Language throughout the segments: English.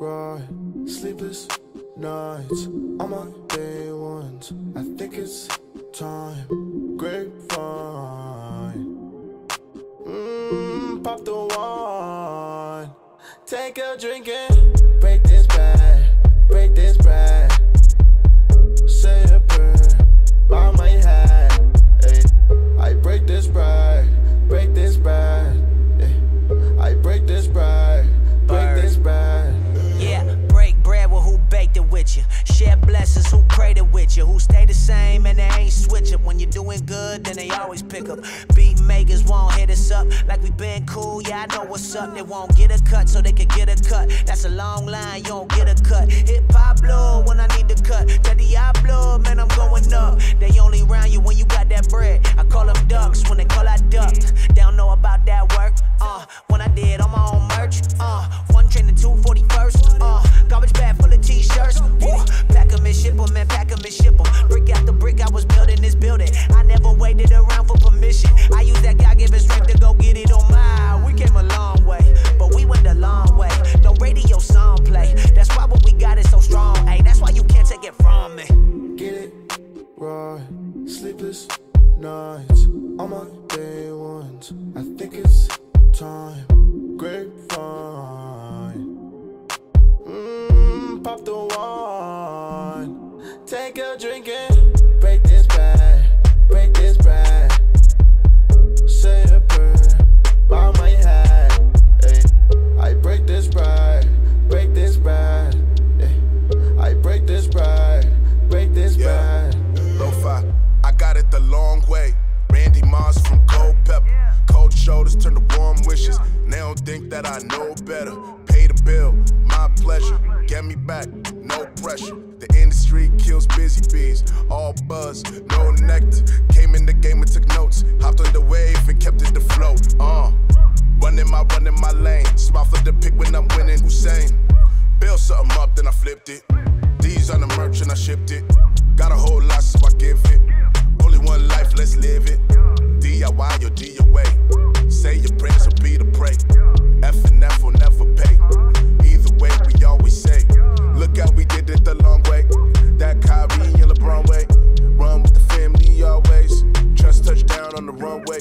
right. Sleepless nights on my day ones. I think it's time. Grapevine. Mmm, pop the wine. Take a drink and break doing good, then they always pick up. Beat makers won't hit us up like we been cool. Yeah, I know what's up. They won't get a cut so they can get a cut. That's a long line, you don't get a cut. Hip hop blow when I need to cut. The Diablo, man, I'm going up. They only round you when you got that bread. I call them ducks when they call I duck. They don't know about that work. Uh, when I did on my own merch. Uh, one train to two forty first. Uh, garbage bag full of t-shirts. Pack 'em and ship 'em and pack 'em and ship 'em. I think it's time. Grapevine. Mmm, pop the wine. Take a drink and think that I know better. Pay the bill, my pleasure. Get me back, no pressure. The industry kills busy bees. All buzz, no nectar. Came in the game and took notes. Hopped on the wave and kept it afloat. Uh, running my, running my lane. Smile for the pick when I'm winning. Hussein. Built something up, then I flipped it. D's on the merch and I shipped it. Got a whole lot, so I give it. Only one life, let's live it.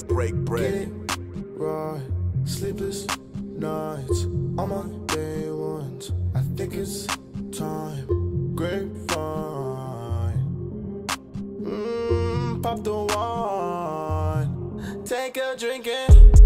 On the runway. Break bread. right. Sleepless nights on my day ones. I think it's time. Grapevine. Mmm, pop the wine. Take a drink and